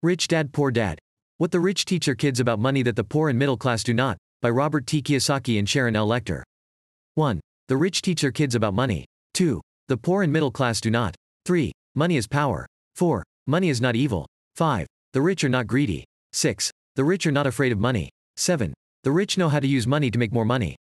Rich Dad Poor Dad. What the Rich Teach Their Kids About Money That the Poor and Middle Class Do Not, by Robert T. Kiyosaki and Sharon L. Lechter. 1. The rich teach their kids about money. 2. The poor and middle class do not. 3. Money is power. 4. Money is not evil. 5. The rich are not greedy. 6. The rich are not afraid of money. 7. The rich know how to use money to make more money.